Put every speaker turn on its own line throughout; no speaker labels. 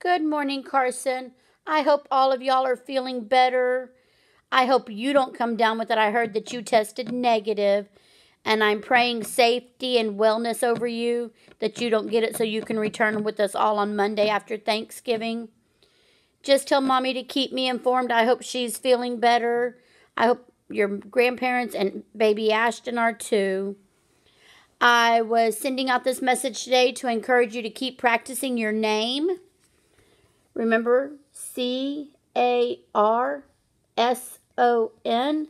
Good morning, Carson. I hope all of y'all are feeling better. I hope you don't come down with it. I heard that you tested negative, and I'm praying safety and wellness over you that you don't get it so you can return with us all on Monday after Thanksgiving. Just tell mommy to keep me informed. I hope she's feeling better. I hope your grandparents and baby Ashton are too. I was sending out this message today to encourage you to keep practicing your name. Remember C A R S O N.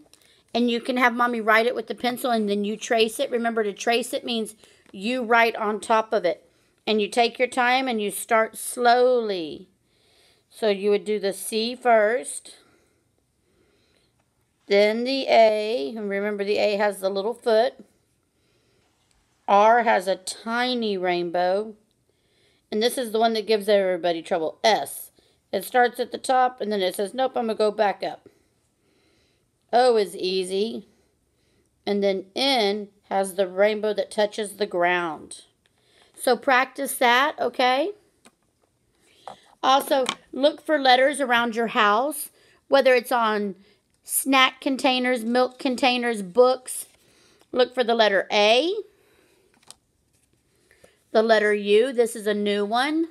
And you can have mommy write it with the pencil and then you trace it. Remember to trace it means you write on top of it. And you take your time and you start slowly. So you would do the C first. Then the A. And remember the A has the little foot. R has a tiny rainbow. And this is the one that gives everybody trouble. S. It starts at the top and then it says, nope, I'm going to go back up. O is easy. And then N has the rainbow that touches the ground. So practice that, okay? Also, look for letters around your house, whether it's on snack containers, milk containers, books. Look for the letter A, the letter U. This is a new one.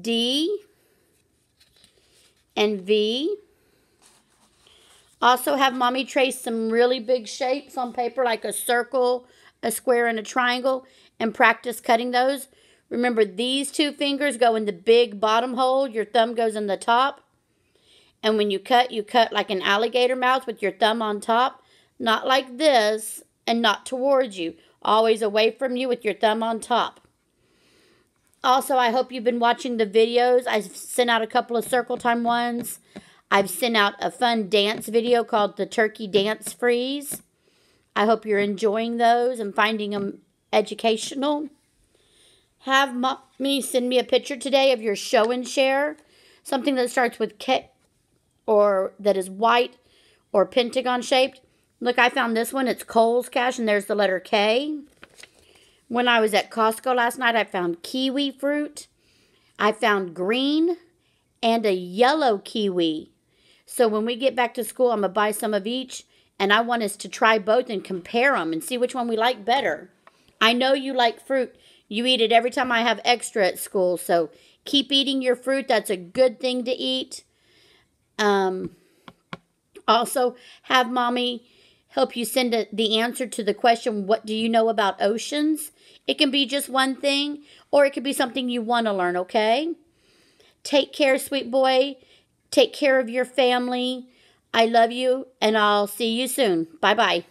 D and V. Also have mommy trace some really big shapes on paper like a circle, a square, and a triangle and practice cutting those. Remember these two fingers go in the big bottom hole. Your thumb goes in the top. And when you cut, you cut like an alligator mouth with your thumb on top. Not like this and not towards you always away from you with your thumb on top. Also, I hope you've been watching the videos. I've sent out a couple of circle time ones. I've sent out a fun dance video called the Turkey Dance Freeze. I hope you're enjoying those and finding them educational. Have me send me a picture today of your show and share. Something that starts with K or that is white or pentagon shaped. Look, I found this one. It's Kohl's Cash, and there's the letter K. When I was at Costco last night, I found kiwi fruit. I found green and a yellow kiwi. So when we get back to school, I'm going to buy some of each, and I want us to try both and compare them and see which one we like better. I know you like fruit. You eat it every time I have extra at school, so keep eating your fruit. That's a good thing to eat. Um, also, have mommy help you send a, the answer to the question, What do you know about oceans? It can be just one thing, or it could be something you want to learn, okay? Take care, sweet boy. Take care of your family. I love you, and I'll see you soon. Bye bye.